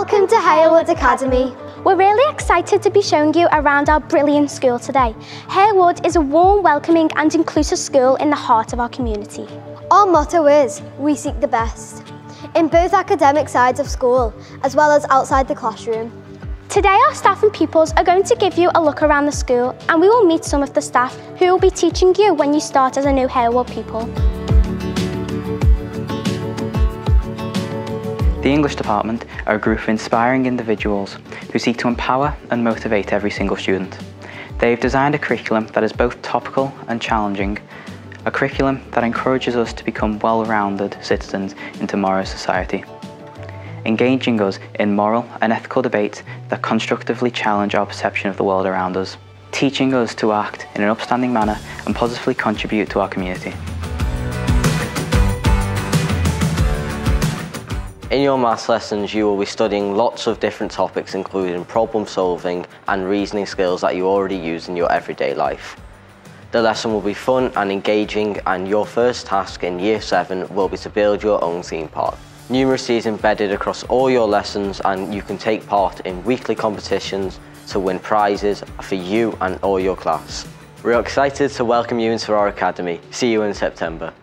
Welcome to Halewood Academy. We're really excited to be showing you around our brilliant school today. Halewood is a warm, welcoming and inclusive school in the heart of our community. Our motto is, we seek the best, in both academic sides of school, as well as outside the classroom. Today our staff and pupils are going to give you a look around the school and we will meet some of the staff who will be teaching you when you start as a new Halewood pupil. The English department are a group of inspiring individuals who seek to empower and motivate every single student. They've designed a curriculum that is both topical and challenging, a curriculum that encourages us to become well-rounded citizens in tomorrow's society, engaging us in moral and ethical debates that constructively challenge our perception of the world around us, teaching us to act in an upstanding manner and positively contribute to our community. In your maths lessons you will be studying lots of different topics including problem solving and reasoning skills that you already use in your everyday life. The lesson will be fun and engaging and your first task in year 7 will be to build your own theme park. Numeracy is embedded across all your lessons and you can take part in weekly competitions to win prizes for you and all your class. We're excited to welcome you into our academy. See you in September.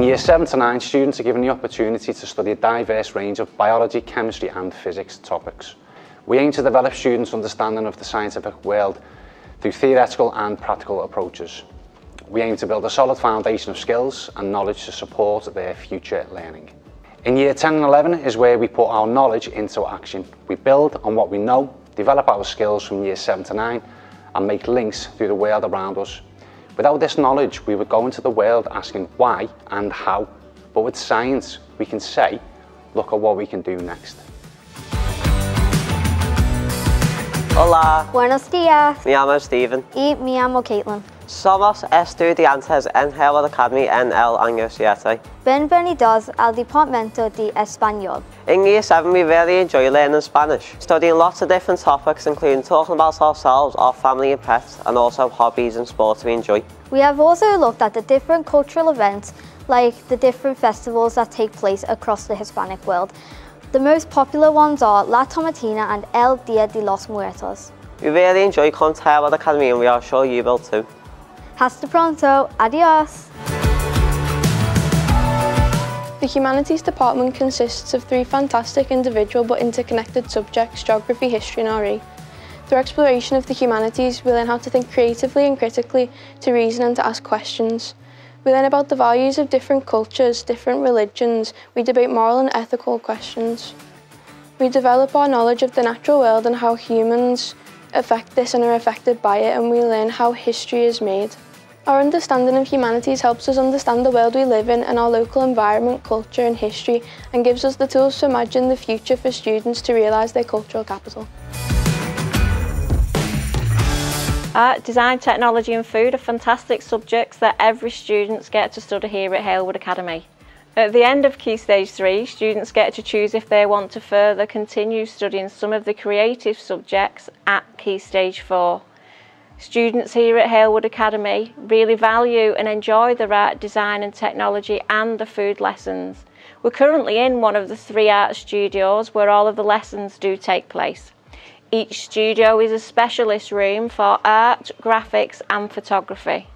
In Year 7 to 9, students are given the opportunity to study a diverse range of biology, chemistry and physics topics. We aim to develop students' understanding of the scientific world through theoretical and practical approaches. We aim to build a solid foundation of skills and knowledge to support their future learning. In Year 10 and 11 is where we put our knowledge into action. We build on what we know, develop our skills from Year 7 to 9 and make links through the world around us Without this knowledge, we would go into the world asking why and how. But with science, we can say, look at what we can do next. Hola, Buenos días. me llamo Steven. Y me llamo Caitlin. Somos estudiantes en Halewood Academy en el año 7. Bienvenidos al Departamento de Español. In year 7 we really enjoy learning Spanish, studying lots of different topics including talking about ourselves, our family and pets and also hobbies and sports we enjoy. We have also looked at the different cultural events, like the different festivals that take place across the Hispanic world. The most popular ones are La Tomatina and El Dia de los Muertos. We really enjoy coming to Halewood Academy and we are sure you will too. Hasta pronto. Adios. The Humanities department consists of three fantastic individual but interconnected subjects, geography, history and RE. Through exploration of the humanities, we learn how to think creatively and critically, to reason and to ask questions. We learn about the values of different cultures, different religions, we debate moral and ethical questions. We develop our knowledge of the natural world and how humans affect this and are affected by it and we learn how history is made. Our understanding of humanities helps us understand the world we live in and our local environment, culture and history and gives us the tools to imagine the future for students to realise their cultural capital. Art, design, technology and food are fantastic subjects that every student gets to study here at Halewood Academy. At the end of Key Stage 3, students get to choose if they want to further continue studying some of the creative subjects at Key Stage 4. Students here at Halewood Academy really value and enjoy the art, design and technology and the food lessons. We're currently in one of the three art studios where all of the lessons do take place. Each studio is a specialist room for art, graphics and photography.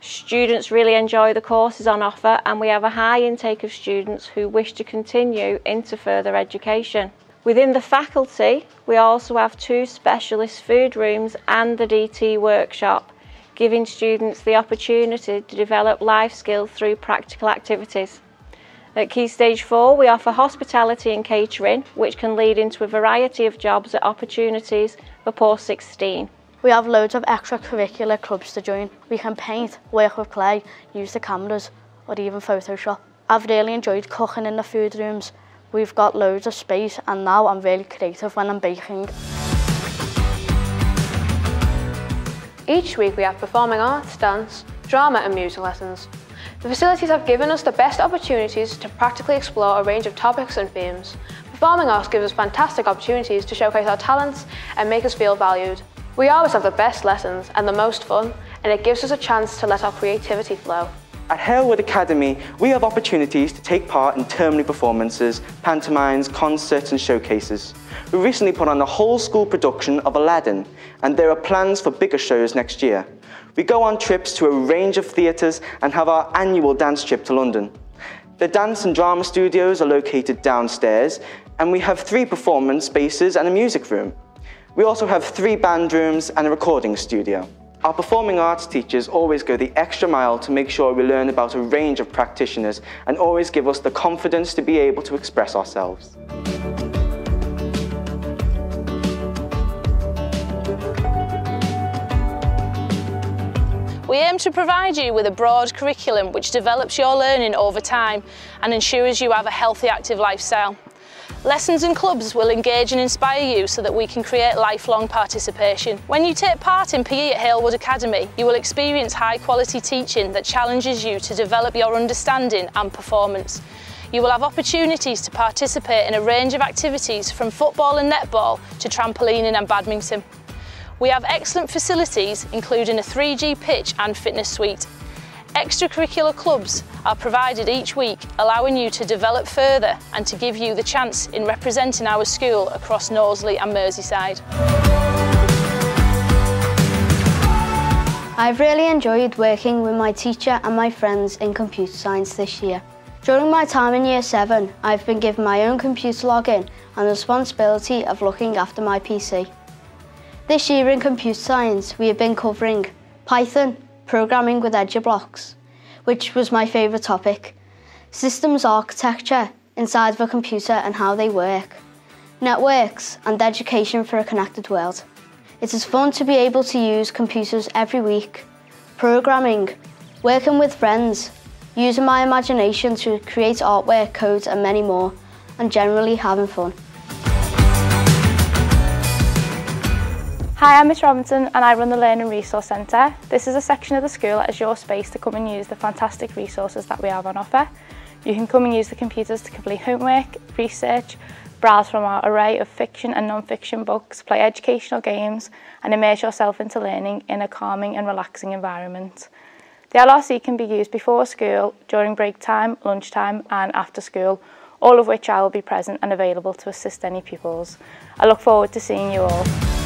Students really enjoy the courses on offer and we have a high intake of students who wish to continue into further education. Within the faculty, we also have two specialist food rooms and the DT workshop, giving students the opportunity to develop life skills through practical activities. At Key Stage 4, we offer hospitality and catering, which can lead into a variety of jobs and opportunities for Poor 16. We have loads of extracurricular clubs to join. We can paint, work with clay, use the cameras, or even Photoshop. I've really enjoyed cooking in the food rooms We've got loads of space and now I'm really creative when I'm baking. Each week we have performing arts, dance, drama and music lessons. The facilities have given us the best opportunities to practically explore a range of topics and themes. Performing arts gives us fantastic opportunities to showcase our talents and make us feel valued. We always have the best lessons and the most fun, and it gives us a chance to let our creativity flow. At Halewood Academy, we have opportunities to take part in termly performances, pantomimes, concerts and showcases. We recently put on a whole school production of Aladdin, and there are plans for bigger shows next year. We go on trips to a range of theatres and have our annual dance trip to London. The dance and drama studios are located downstairs, and we have three performance spaces and a music room. We also have three band rooms and a recording studio. Our performing arts teachers always go the extra mile to make sure we learn about a range of practitioners and always give us the confidence to be able to express ourselves. We aim to provide you with a broad curriculum which develops your learning over time and ensures you have a healthy active lifestyle. Lessons and clubs will engage and inspire you so that we can create lifelong participation. When you take part in PE at Halewood Academy, you will experience high quality teaching that challenges you to develop your understanding and performance. You will have opportunities to participate in a range of activities from football and netball to trampolining and badminton. We have excellent facilities including a 3G pitch and fitness suite Extracurricular clubs are provided each week, allowing you to develop further and to give you the chance in representing our school across Knowsley and Merseyside. I've really enjoyed working with my teacher and my friends in computer science this year. During my time in Year 7, I've been given my own computer login and the responsibility of looking after my PC. This year in computer science, we have been covering Python, programming with EduBlocks, which was my favourite topic, systems architecture inside of a computer and how they work, networks and education for a connected world. It is fun to be able to use computers every week, programming, working with friends, using my imagination to create artwork, codes and many more, and generally having fun. Hi, I'm Miss Robinson and I run the Learning Resource Centre. This is a section of the school that is your space to come and use the fantastic resources that we have on offer. You can come and use the computers to complete homework, research, browse from our array of fiction and non-fiction books, play educational games and immerse yourself into learning in a calming and relaxing environment. The LRC can be used before school, during break time, lunchtime and after school, all of which I will be present and available to assist any pupils. I look forward to seeing you all.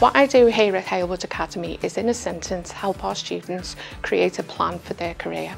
What I do here at Halewood Academy is in a sentence help our students create a plan for their career.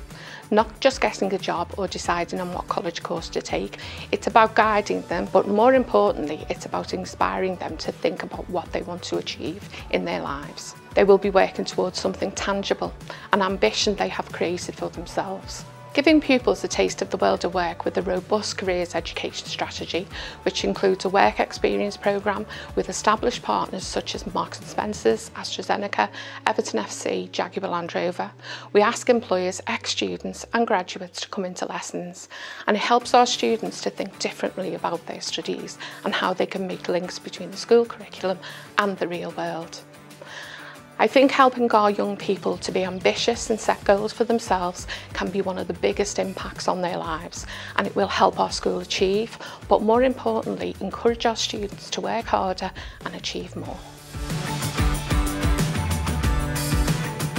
Not just getting a job or deciding on what college course to take, it's about guiding them, but more importantly, it's about inspiring them to think about what they want to achieve in their lives. They will be working towards something tangible, an ambition they have created for themselves. Giving pupils a taste of the world of work with a robust careers education strategy, which includes a work experience programme with established partners such as Marks & Spencer's, AstraZeneca, Everton FC, Jaguar Land Rover. We ask employers, ex-students and graduates to come into lessons and it helps our students to think differently about their studies and how they can make links between the school curriculum and the real world. I think helping our young people to be ambitious and set goals for themselves can be one of the biggest impacts on their lives and it will help our school achieve, but more importantly, encourage our students to work harder and achieve more.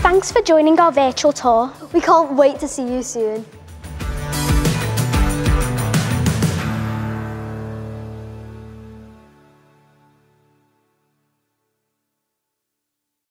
Thanks for joining our virtual tour. We can't wait to see you soon.